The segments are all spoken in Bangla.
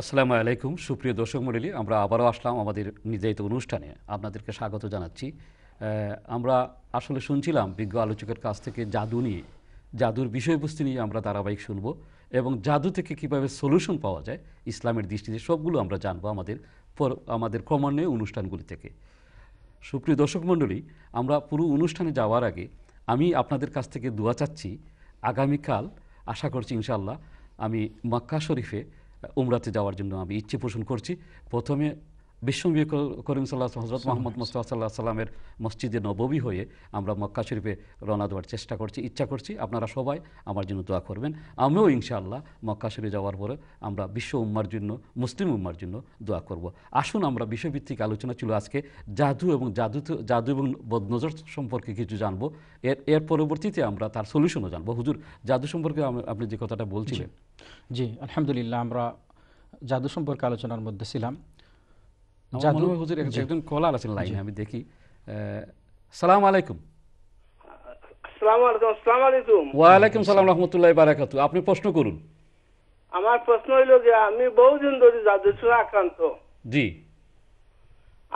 আসসালামু আলাইকুম, সুপ্রিয় দর্শক মণ্ডলী, আমরা আবারও আসলাম আমাদের নির্ধারিত অনুষ্ঠানে। আপনাদেরকে স্বাগত জানাচ্ছি। আমরা আসলে শুনছিলাম বিজ্ঞ আলোচকের কাছ থেকে জাদু নিয়ে, জাদুর বিষয়বস্তু নিয়ে আমরা ধারাবাহিক শুনব এবং জাদু থেকে কীভাবে সলিউশন পাওয়া যায়, ইসলামের দৃষ্টিতে সবগুলো আমরা জানব আমাদের আমাদের ক্রমান্বয়ে অনুষ্ঠানগুলি থেকে। সুপ্রিয় দর্শক মণ্ডলী, আমরা পুরো অনুষ্ঠানে যাওয়ার আগে আমি আপনাদের কাছ থেকে দোয়া চাচ্ছি, আগামীকাল আশা করছি ইনশাল্লাহ আমি মক্কা শরীফে উমরাতে যাওয়ার জন্য আমি ইচ্ছে পোষণ করছি। প্রথমে বিশ্বনবী করিম সাল্লাহ হজরত মোহাম্মদ মুস্তফা সাল্লাহ সাল্লামের মসজিদে নববী হয়ে আমরা মক্কা শরীফে রওনা দেওয়ার চেষ্টা করছি ইচ্ছা করছি। আপনারা সবাই আমার জন্য দোয়া করবেন। আমিও ইনশাআল্লাহ মক্কা শরীফে যাওয়ার পরে আমরা বিশ্ব উম্মার জন্য মুসলিম উম্মার জন্য দোয়া করব। আসুন আমরা বিষয়ভিত্তিক আলোচনা ছিল আজকে জাদু এবং জাদু জাদু এবং বদনজর সম্পর্কে কিছু জানব। এর এর পরবর্তীতে আমরা তার সলিউশনও জানব। হুজুর জাদু সম্পর্কে আপনি যে কথাটা বলছিলেন জি আলহামদুলিল্লাহ আমরা জাদু সম্পর্কে আলোচনার মধ্যে ছিলাম। জাদু হুজুর একজন কলার আছেন লাইনে আমি দেখি। সালাম আলাইকুম। আসসালামু আলাইকুম আসসালামু আলাইকুম। ওয়ালাইকুম সালাম রহমতুল্লাহ বারাকাতু। আপনি প্রশ্ন করুন। আমার প্রশ্ন হইল যে আমি বহুদিন ধরে আক্রান্ত। জি।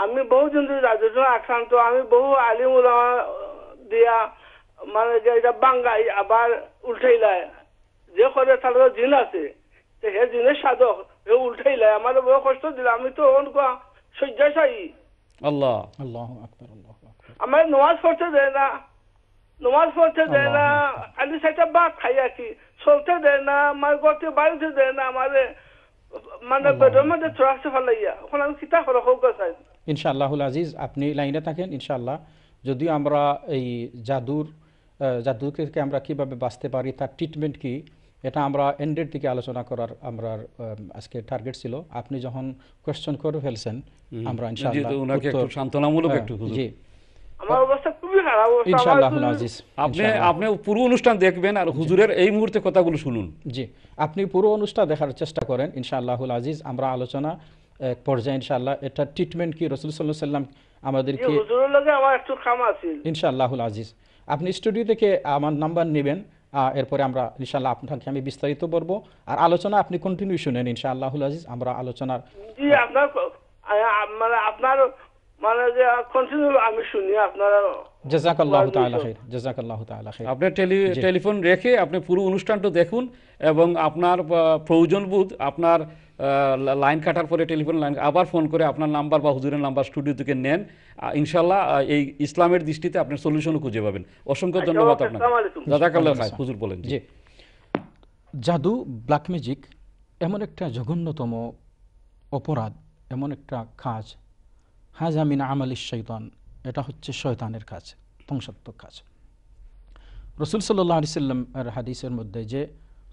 আমি বহুদিন ধরে জাদুসুরা আক্রান্ত। আমি বহু আলিম দিয়া মানে যে এটা বাঙ্গাই আবার উল্টাইলাই যে করে তার জিন আছে। হে জিনের সাধক হে উল্টাইলাই আমার বড় কষ্ট দিল আমি তো ওনকা শয্যাশায়ী। আল্লাহ। আল্লাহ আকবর আল্লাহ আকবর। আমার নমাজ পড়তে দেয় না নমাজ পড়তে দেয় না আলি সাইটা ভাত খাই আর কি। চলতে দেয় না আমার গতি বাড়িতে দেয় না আমারে মানে বেডের মধ্যে চড়াচ্ছে ফেলাইয়া এখন আমি কিতা করে হোক চাই ইনশাআল্লাহুল আজিজ আপনি লাইনে থাকেন ইনশাআল্লাহ। যদিও আমরা এই জাদুর আহ, জাদু থেকে আমরা কীভাবে বাঁচতে পারি তার ট্রিটমেন্ট কি এটা আমরা এন্ডের দিকে আলোচনা করার আমরা আজকে টার্গেট ছিল। আপনি যখন কোয়েশ্চেন করে ফেলছেন আমরা ইনশাআল্লাহ একটু হ্যাঁ, একটু জি। আমার অবস্থা খুবই খারাপ অবস্থা। আমার ইনশাআল্লাহুল শুধু- আজিজ আপনি আপনি পুরো অনুষ্ঠান দেখবেন আর হুজুরের এই মুহূর্তে কথাগুলো শুনুন। জি। আপনি পুরো অনুষ্ঠান দেখার চেষ্টা করেন ইনশাআল্লাহুল আজিজ আমরা আলোচনা এক পর্যায়ে ইনশাআল্লাহ। এটা ট্রিটমেন্ট কি? রসুল সাল্লাহ সাল্লাম আমাদেরকে হুজুরের লগে আমার একটু কাম আছে ইনশাআল্লাহুল আজিজ আপনি স্টুডিও থেকে আমার নাম্বার নেবেন। এরপরে আমরা ইনশাআল্লাহ আপনাকে আমি বিস্তারিত বলব। আর আলোচনা আপনি কন্টিনিউ শুনেন ইনশাআল্লাহুল আজিজ আমরা আলোচনার জি আপনার মানে আপনার মানে যে কন্টিনিউ আমি শুনি আপনার জাজাকাল্লাহ তাআলা খাইর জাজাকাল্লাহ তাআলা খাইর। আপনি টেলিফোন রেখে আপনি পুরো অনুষ্ঠানটা দেখুন এবং আপনার আহ, প্রয়োজন বোধ আপনার লাইন কাটার পরে টেলিফোন লাইন আবার ফোন করে আপনার নাম্বার বা হুজুরের নাম্বার স্টুডিও থেকে নেন। ইনশাল্লাহ এই ইসলামের দৃষ্টিতে আপনি সলিউশনও খুঁজে পাবেন। অসংখ্য আচ্ছা, ধন্যবাদ আপনাকে। আসসালামু জাজাকাল্লাহ খায় হুজুর বলেন। জি। জাদু ব্ল্যাক ম্যাজিক এমন একটা জঘন্যতম অপরাধ এমন একটা কাজ। হাজামিন আমালিস শৈতান এটা হচ্ছে শয়তানের কাজ ধ্বংসাত্মক কাজ। রসুল সাল্লাহ আলি সাল্লাম এর হাদিসের মধ্যে যে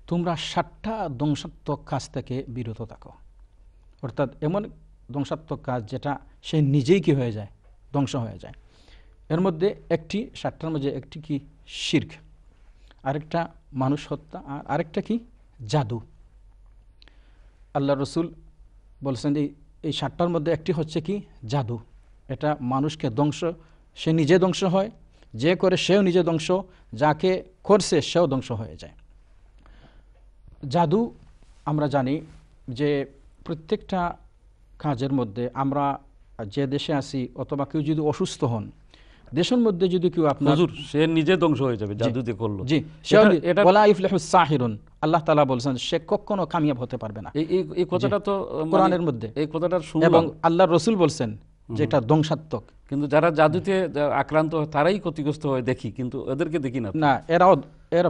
তোমরা ষাটটা ধ্বংসাত্মক কাজ থেকে বিরত থাকো। অর্থাৎ এমন ধ্বংসাত্মক কাজ যেটা সে নিজেই কি হয়ে যায়? ধ্বংস হয়ে যায়। এর মধ্যে একটি ষাটটার মধ্যে একটি কি? শির্ক। আরেকটা মানুষ হত্যা, আর আরেকটা কি? জাদু। আল্লাহ রসুল বলছেন যে এই সাতটার মধ্যে একটি হচ্ছে কি? জাদু। এটা মানুষকে ধ্বংস, সে নিজে ধ্বংস হয়, যে করে সেও নিজে ধ্বংস, যাকে করছে সেও ধ্বংস হয়ে যায়। জাদু আমরা জানি যে প্রত্যেকটা কাজের মধ্যে আমরা যে দেশে আছি অথবা কেউ যদি অসুস্থ হন দেশের মধ্যে যদি কেউ আপনার সে নিজে ধ্বংস হয়ে যাবে জাদু দিয়ে করল। জি সাহিরুন। আল্লাহ তাআলা বলছেন সে কখনো কামিয়াব হতে পারবে না। এই কথাটা তো মানে- কোরআনের মধ্যে। এই কথাটা এবং শুনলাম আল্লাহর রসুল বলছেন যে এটা ধ্বংসাত্মক। কিন্তু যারা জাদুতে আক্রান্ত হয় তারাই ক্ষতিগ্রস্ত হয় দেখি কিন্তু এদেরকে দেখি না না এরাও এরা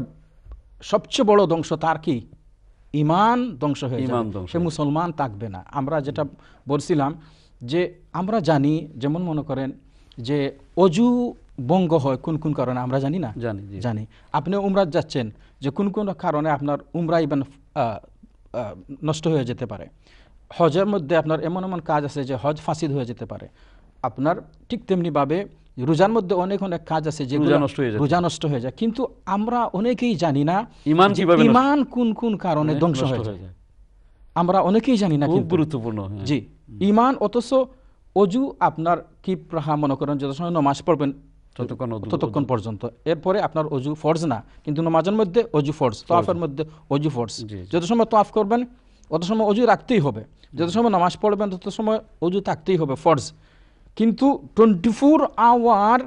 সবচেয়ে বড় ধ্বংস তার কি? ইমান ধ্বংস হয়ে যাবে। সে মুসলমান থাকবে না। আমরা যেটা বলছিলাম যে আমরা জানি যেমন মনে করেন যে অজু বঙ্গ হয় কোন কোন কারণে আমরা জানি না? জানি জানি। আপনি উমরাত যাচ্ছেন যে কোন কোন কারণে আপনার উমরা ইবেন নষ্ট হয়ে যেতে পারে। হজের মধ্যে আপনার এমন এমন কাজ আছে যে হজ ফাঁসিদ হয়ে যেতে পারে। আপনার ঠিক তেমনিভাবে রোজার মধ্যে অনেক অনেক কাজ আছে যে রোজা নষ্ট হয়ে যায়। কিন্তু আমরা অনেকেই জানি না ঈমান কোন কোন কারণে ধ্বংস হয়ে যায়। আমরা অনেকেই জানি না খুব গুরুত্বপূর্ণ হ্যাঁ। জি। ইমান অথচ অজু আপনার কি রাহা মনে করেন যত সময় নমাজ পড়বেন ততক্ষণ পর্যন্ত। এরপরে আপনার অজু ফরজ না কিন্তু নমাজের মধ্যে অজু ফরজ তোয়াফের মধ্যে অজু ফরজ। যত সময় তোয়াফ করবেন অত সময় অজু রাখতেই হবে। যত সময় নামাজ পড়বেন তত সময় অজু থাকতেই হবে ফর্জ। কিন্তু টোয়েন্টি ফোর আওয়ার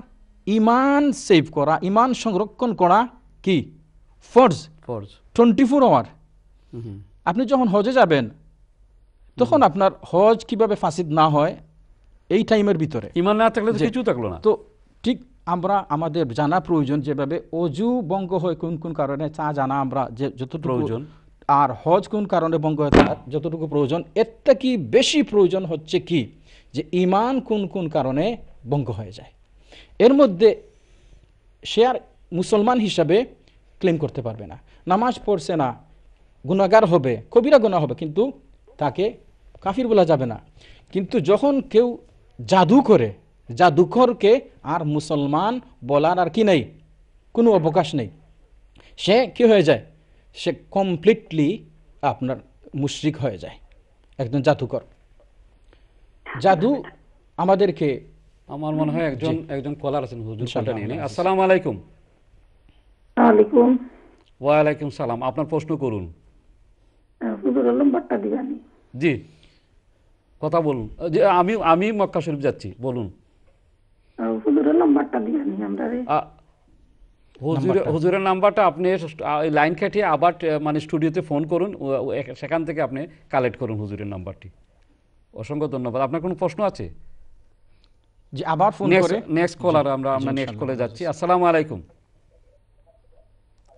ইমান সেভ করা ইমান সংরক্ষণ করা কি? ফর্জ ফরজ টোয়েন্টি ফোর আওয়ার। আপনি যখন হজে যাবেন তখন আপনার হজ কীভাবে ফাঁসিদ না হয় এই টাইমের ভিতরে। ইমান না থাকলে। কিছু থাকল না। তো ঠিক আমরা আমাদের জানা প্রয়োজন যেভাবে অজু বঙ্গ হয় কোন কোন কারণে তা জানা আমরা যে যতটুকু প্রয়োজন। আর হজ কোন কারণে বঙ্গ হয় তা যতটুকু প্রয়োজন এরটা কি বেশি প্রয়োজন হচ্ছে কি? যে ইমান কোন কোন কারণে বঙ্গ হয়ে যায়। এর মধ্যে সে আর মুসলমান হিসাবে ক্লেম করতে পারবে না। নামাজ পড়ছে না গুণাগার হবে, কবিরা গুণা হবে, কিন্তু তাকে কাফির বলা যাবে না। কিন্তু যখন কেউ জাদু করে, জাদুকরকে আর মুসলমান বলার আর কি নেই, কোনো অবকাশ নেই, সে কি হয়ে যায়? সে কমপ্লিটলি আপনার মুশরিক হয়ে যায়, একজন জাদুকর। জাদু আমাদেরকে আমার মনে হয় একজন একজন কলার আছেন হুজুর ফোনটা নিয়ে আসসালামু আলাইকুম। ওয়ালাইকুম। ওয়ালাইকুম সালাম। আপনার প্রশ্ন করুন। হুজুরের নম্বরটা দিবানি জি। কথা বলুন। যে আমি আমি মক্কা শরীফ যাচ্ছি বলুন। হুজুরের নম্বরটা দিবানি আমরা রে আ, হুজুরের হুজুরের নাম্বারটা আপনি লাইন কাটিয়ে আবার মানে স্টুডিওতে ফোন করুন। সেখান থেকে আপনি কালেক্ট করুন হুজুরের নাম্বারটি। অসংখ্য ধন্যবাদ। আপনার কোনো প্রশ্ন আছে? যে আবার ফোন করে। নেক্সট কলার আমরা আমরা নেক্সট কলে যাচ্ছি। আসসালামু আলাইকুম।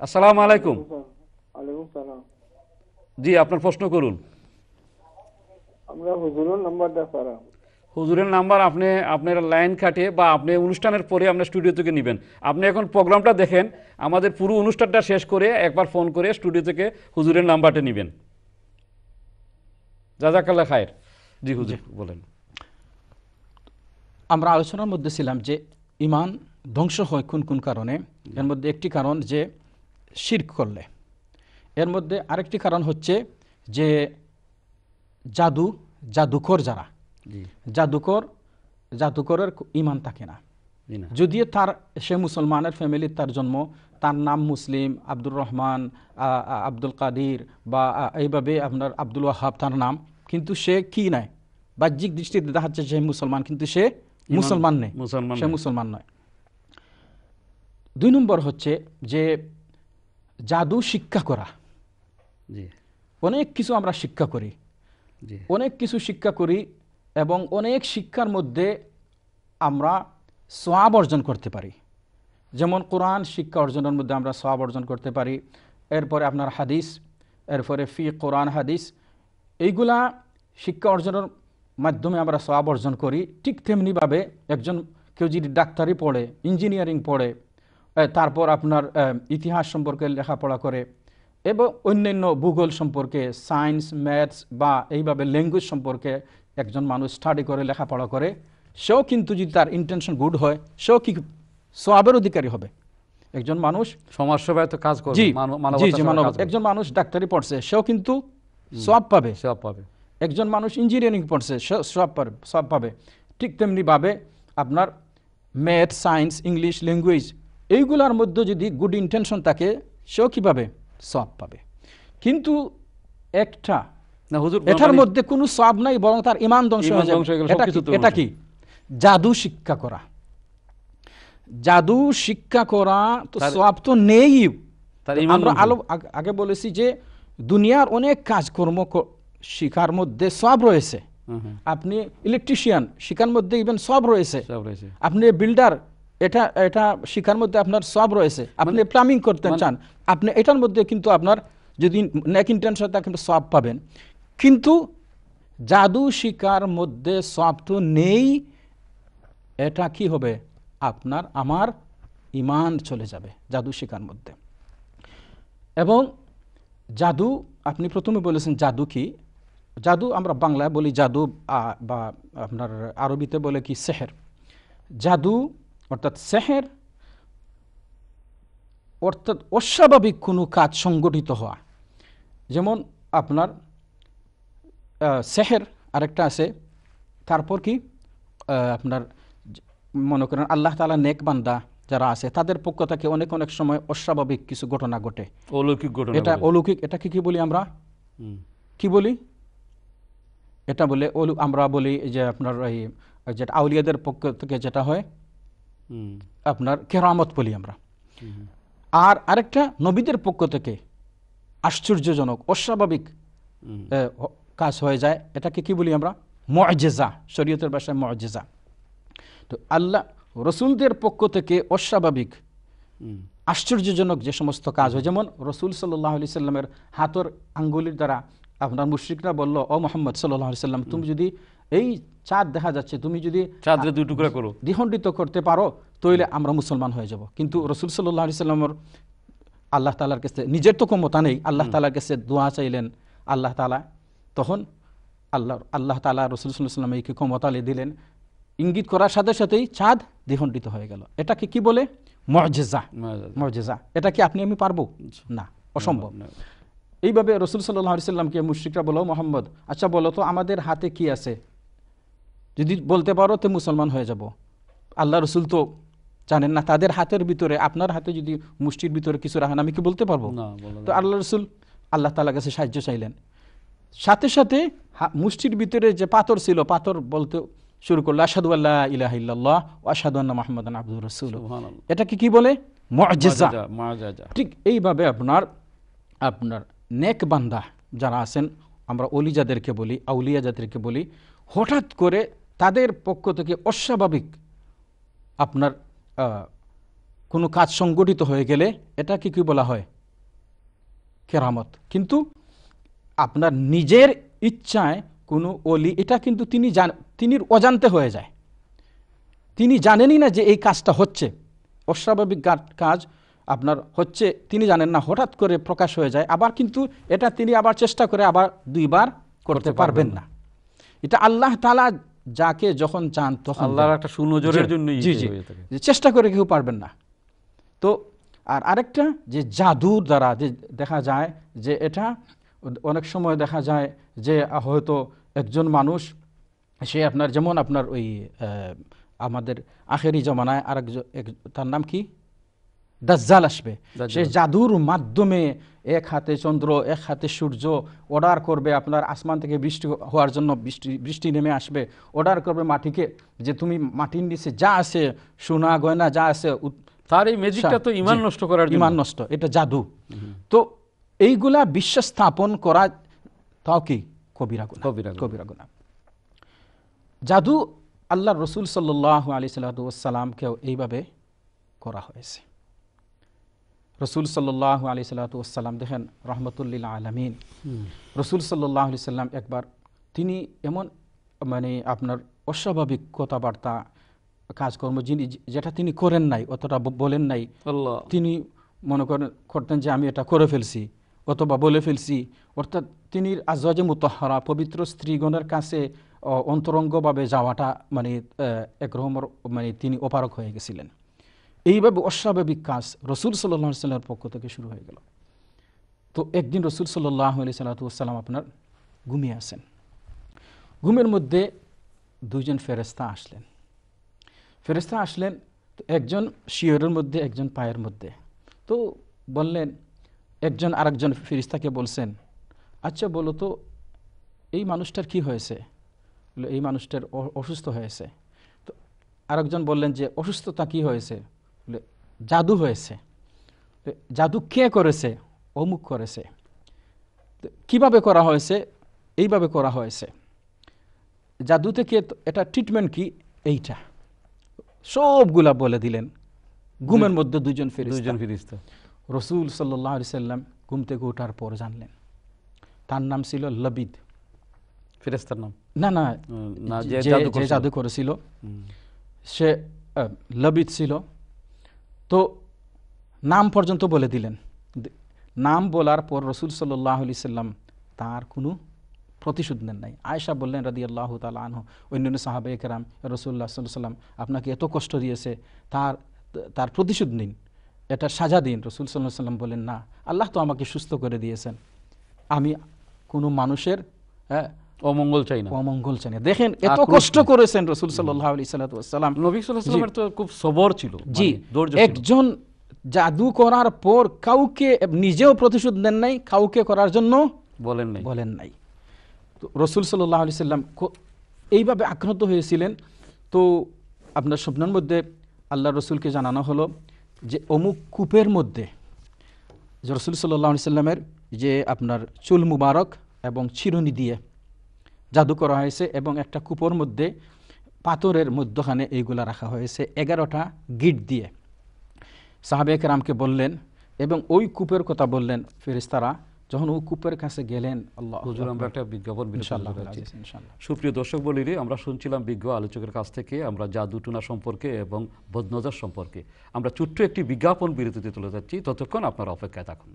আসসালামু আলাইকুম। জি আপনার প্রশ্ন করুন। আমরা হুজুরের নাম্বারটা সারা হুজুরের নাম্বার আপনি আপনার লাইন কাটে বা আপনি অনুষ্ঠানের পরে আপনার স্টুডিও থেকে নেবেন। আপনি এখন প্রোগ্রামটা দেখেন। আমাদের পুরো অনুষ্ঠানটা শেষ করে একবার ফোন করে স্টুডিও থেকে হুজুরের নাম্বারটা নেবেন। জাজাকাল্লা খায়ের। জি হুজুর বলেন। আমরা আলোচনার মধ্যে ছিলাম যে ইমান ধ্বংস হয় কোন কোন কারণে? এর মধ্যে একটি কারণ যে শির্ক করলে। এর মধ্যে আরেকটি কারণ হচ্ছে যে জাদু জাদুকর যারা জাদুকর জাদুকরের ইমান থাকে না। যদিও তার সে মুসলমানের ফ্যামিলির তার জন্ম তার নাম মুসলিম আব্দুর রহমান আব্দুল কাদির বা এইভাবে আপনার আব্দুল ওয়াহাব তার নাম। কিন্তু সে কি নাই? বাহ্যিক দৃষ্টিতে দেখা যাচ্ছে সে মুসলমান কিন্তু সে মুসলমান নেই। মুসলমান সে মুসলমান নয়। দুই নম্বর হচ্ছে যে জাদু শিক্ষা করা। অনেক কিছু আমরা শিক্ষা করি। অনেক কিছু শিক্ষা করি এবং অনেক শিক্ষার মধ্যে আমরা সোয়াব অর্জন করতে পারি। যেমন কোরআন শিক্ষা অর্জনের মধ্যে আমরা সোয়াব অর্জন করতে পারি। এরপরে আপনার হাদিস এরপরে ফি কোরআন হাদিস এইগুলা শিক্ষা অর্জনের মাধ্যমে আমরা সোয়াব অর্জন করি ঠিক তেমনিভাবে একজন কেউ যদি ডাক্তারি পড়ে ইঞ্জিনিয়ারিং পড়ে তারপর আপনার ইতিহাস সম্পর্কে লেখাপড়া করে এবং অন্যান্য ভূগোল সম্পর্কে সায়েন্স ম্যাথস বা এইভাবে ল্যাঙ্গুয়েজ সম্পর্কে একজন মানুষ স্টাডি করে লেখাপড়া করে সেও কিন্তু যদি তার ইন্টেনশন গুড হয় সেও কি সোয়াবের অধিকারী হবে একজন মানুষ সমাজ সেবায় তো কাজ করবে। একজন মানুষ ডাক্তারি পড়ছে সেও কিন্তু সোয়াব পাবে। সব পাবে। একজন মানুষ ইঞ্জিনিয়ারিং পড়ছে সব পাবে সব পাবে। ঠিক তেমনিভাবে আপনার ম্যাথ সায়েন্স ইংলিশ ল্যাঙ্গুয়েজ এইগুলোর মধ্যে যদি গুড ইন্টেনশন থাকে সেও কী পাবে? সব পাবে। কিন্তু একটা এটার মানে- মধ্যে কোনো সব নাই বরং তার ইমান ধ্বংস হয়ে যাবে। এটা। কি? জাদু শিক্ষা করা। জাদু শিক্ষা করা তো সব তো নেই আমরা আলো আগে বলেছি যে দুনিয়ার অনেক কাজকর্ম শিখার মধ্যে সব রয়েছে। আপনি ইলেকট্রিশিয়ান শিখার মধ্যে ইভেন সব রয়েছে। আপনি বিল্ডার এটা এটা শিখার মধ্যে আপনার সব রয়েছে। আপনি প্লাম্বিং করতে মানে- চান আপনি এটার মধ্যে কিন্তু আপনার যদি নেক ইন্টেনশন থাকে সব পাবেন। কিন্তু জাদু শিকার মধ্যে সব তো নেই এটা কি হবে? আপনার আমার ইমান চলে যাবে জাদু শিকার মধ্যে। এবং জাদু, আপনি প্রথমে বলেছেন জাদু কি? জাদু আমরা বাংলায় বলি জাদু বা আপনার আরবিতে বলে কি সেহের। জাদু অর্থাৎ সেহের, অর্থাৎ অস্বাভাবিক কোনো কাজ সংগঠিত হওয়া। যেমন আপনার সেহের আরেকটা আছে, তারপর কি? আপনার, মনে করেন আল্লাহ তালা নেক বান্দা যারা আছে তাদের পক্ষ থেকে অনেক অনেক সময় অস্বাভাবিক কিছু ঘটনা ঘটে। অলৌকিক ঘটনা এটা অলৌকিক এটা কি কি বলি আমরা? কি বলি? এটা বলে আমরা বলি যে আপনার এই যেটা আউলিয়াদের পক্ষ থেকে যেটা হয় আপনার কেরামত বলি আমরা। আর আরেকটা নবীদের পক্ষ থেকে আশ্চর্যজনক অস্বাভাবিক কাজ হয়ে যায়। এটাকে কি বলি আমরা? মজেজা শরীয়তের ভাষায় মজেজা। তো আল্লাহ রসুলদের পক্ষ থেকে অস্বাভাবিক আশ্চর্যজনক যে সমস্ত কাজ হয়। যেমন রসুল সাল্লাহ আলি সাল্লামের হাতর আঙ্গুলির দ্বারা আপনার মুশ্রিকরা বলল ও মোহাম্মদ সাল্লাহ আলি সাল্লাম তুমি যদি এই চাঁদ দেখা যাচ্ছে তুমি যদি চাঁদরে দুই টুকরা করো। দ্বিখণ্ডিত করতে পারো তাহলে আমরা মুসলমান হয়ে যাব। কিন্তু রসুল সাল্লাহ আলি সাল্লামের আল্লাহ তালার কাছে নিজের তো ক্ষমতা নেই। আল্লাহ তালার কাছে দোয়া চাইলেন আল্লাহ তালা তখন আল্লাহ আল্লাহ তালা রসুল সাল্লাহ সাল্লাম এই ক্ষমতা দিলেন। ইঙ্গিত করার সাথে সাথেই চাঁদ দ্বিখণ্ডিত হয়ে গেল। এটাকে কি বলে? মজেজা। মজেজা। এটা কি আপনি আমি পারব? না অসম্ভব। এইভাবে রসুল সাল্লাহ সাল্লামকে মুশ্রিকরা বলো মোহাম্মদ আচ্ছা বলো তো আমাদের হাতে কি আছে? যদি বলতে পারো তো মুসলমান হয়ে যাব। আল্লাহ রসুল তো জানেন না তাদের হাতের ভিতরে আপনার হাতে যদি মুষ্টির ভিতরে কিছু রাখেন আমি কি বলতে পারব? তো আল্লাহ রসুল আল্লাহ তালার কাছে সাহায্য চাইলেন। সাথে সাথে মুষ্টির ভিতরে যে পাথর ছিল পাথর বলতে শুরু করল আসাদু আল্লাহ ইলাহ ইল্লাল্লাহ আসাদু আন্না মাহমুদ আব্দুর রসুল। এটাকে কি বলে? মজেজা। ঠিক এইভাবে আপনার আপনার নেক বান্দা যারা আছেন আমরা অলি যাদেরকে বলি আউলিয়া যাদেরকে বলি হঠাৎ করে তাদের পক্ষ থেকে অস্বাভাবিক আপনার আহ, কোনো কাজ সংগঠিত হয়ে গেলে এটাকে কি বলা হয়? কেরামত। কিন্তু আপনার নিজের ইচ্ছায় কোনো অলি এটা কিন্তু তিনি জান তিনি অজান্তে হয়ে যায়। তিনি জানেনই না যে এই কাজটা হচ্ছে। অস্বাভাবিক কাজ আপনার হচ্ছে তিনি জানেন না হঠাৎ করে প্রকাশ হয়ে যায়। আবার কিন্তু এটা তিনি আবার চেষ্টা করে আবার দুইবার করতে পারবেন না। এটা আল্লাহ তালা যাকে যখন চান তখন আল্লাহর একটা সুনজরের জন্য জি জি। যে চেষ্টা করে কেউ পারবেন না। তো আর আরেকটা যে জাদুর দ্বারা যে দেখা যায় যে এটা অনেক সময় দেখা যায় যে হয়তো একজন মানুষ সে আপনার যেমন আপনার ওই আমাদের আখেরি জমানায় আর তার নাম কি? দাজ্জাল আসবে। সে জাদুর মাধ্যমে এক হাতে চন্দ্র এক হাতে সূর্য অর্ডার করবে। আপনার আসমান থেকে বৃষ্টি হওয়ার জন্য বৃষ্টি বৃষ্টি নেমে আসবে। অর্ডার করবে মাটিকে যে তুমি মাটির নিচে যা আছে সোনা গয়না যা আছে তার এই ম্যাজিকটা তো ইমান নষ্ট করার ইমান নষ্ট এটা জাদু। তো এইগুলা বিশ্বাস স্থাপন করা তাও কি? কবিরা গুনাহ। কবিরা গুনাহ। জাদু আল্লাহ রসুল সাল্লাহ আলি সাল্লাতামকেও এইভাবে করা হয়েছে রসুল সাল্লাহ আলি সাল্লাতাম দেখেন রহমতুল্লিল আলমিন রসুল সাল্লাহ আলি সাল্লাম একবার তিনি এমন মানে আপনার অস্বাভাবিক কথাবার্তা কাজকর্ম যিনি যেটা তিনি করেন নাই অতটা বলেন নাই তিনি মনে করেন করতেন যে আমি এটা করে ফেলছি অথবা বলে ফেলছি অর্থাৎ তিনি আজওয়াজে মুতহারা, পবিত্র স্ত্রীগণের কাছে অন্তরঙ্গভাবে যাওয়াটা মানে একরকমের মানে তিনি অপারক হয়ে গেছিলেন। এইভাবে অস্বাভাবিক কাজ রসুল সাল্লাহ সাল্লামের পক্ষ থেকে শুরু হয়ে গেল। তো একদিন রসুল সাল্লাহ আলি সাল্লাতাম আপনার ঘুমিয়ে আসেন। ঘুমের মধ্যে দুইজন ফেরেস্তা আসলেন। ফেরেস্তা আসলেন তো একজন শিয়রের মধ্যে, একজন পায়ের মধ্যে। তো বললেন, একজন আরেকজন ফেরিস্তাকে বলছেন আচ্ছা বলো তো এই মানুষটার কি হয়েছে? এই মানুষটার অসুস্থ হয়েছে। তো আরেকজন বললেন যে অসুস্থতা কি হয়েছে? বলে জাদু হয়েছে। তো জাদু কে করেছে? অমুক করেছে। তো কীভাবে করা হয়েছে? এইভাবে করা হয়েছে। জাদু থেকে এটা ট্রিটমেন্ট কি? এইটা। সবগুলা বলে দিলেন। ঘুমের মধ্যে দুজন ফেরিস্তা ফিরিস্তা রসুল সাল্লাহ সাল্লাম ঘুম থেকে ওঠার পর জানলেন। তার নাম ছিল লবিদ। ফেরেস্তার নাম। না না যে জাদু করছিল। সে লবিদ ছিল। তো নাম পর্যন্ত বলে দিলেন। নাম বলার পর রসুল সাল্লাহ আলি সাল্লাম তার কোনো প্রতিশোধ নেন নাই। আয়সা বললেন রাদি আল্লাহ তালা আনহ অন্যান্য সাহাবে কেরাম রসুল্লাহ সাল্লাহ সাল্লাম আপনাকে এত কষ্ট দিয়েছে তার তার প্রতিশোধ নিন এটা সাজা দিন। রসুল সাল্লাহ সাল্লাম বলেন না আল্লাহ তো আমাকে সুস্থ করে দিয়েছেন। আমি কোনো মানুষের হ্যাঁ, অমঙ্গল চাই না। অমঙ্গল চাই না। দেখেন এত কষ্ট করেছেন রসুল সাল্লাহ আলি সাল্লাম নবী সাল্লামের তো খুব সবর ছিল জি। মানে। একজন জাদু করার পর কাউকে নিজেও প্রতিশোধ নেন নাই কাউকে করার জন্য বলেন নাই। বলেন নাই। তো রসুল সাল্লাহ আলি সাল্লাম এইভাবে আক্রান্ত হয়েছিলেন। তো আপনার স্বপ্নের মধ্যে আল্লাহ রসুলকে জানানো হলো যে অমুক কূপের মধ্যে রসুল সাল্লাহ আলি সাল্লামের যে আপনার চুল মুবারক এবং চিরুনি দিয়ে জাদু করা হয়েছে এবং একটা কূপর মধ্যে পাথরের মধ্যখানে এইগুলা রাখা হয়েছে এগারোটা গিট দিয়ে। সাহাবেক রামকে বললেন এবং ওই কূপের কথা বললেন ফেরিস্তারা যখন ওই কূপের কাছে গেলেন আল্লাহ হুজুর আমরা একটা বিজ্ঞাপন সুপ্রিয় দর্শক বলিরে আমরা শুনছিলাম বিজ্ঞ আলোচকের কাছ থেকে আমরা জাদুটুনা সম্পর্কে এবং বদনজর সম্পর্কে। আমরা ছোট্ট একটি বিজ্ঞাপন বিরতিতে তুলে যাচ্ছি ততক্ষণ আপনারা অপেক্ষায় থাকুন।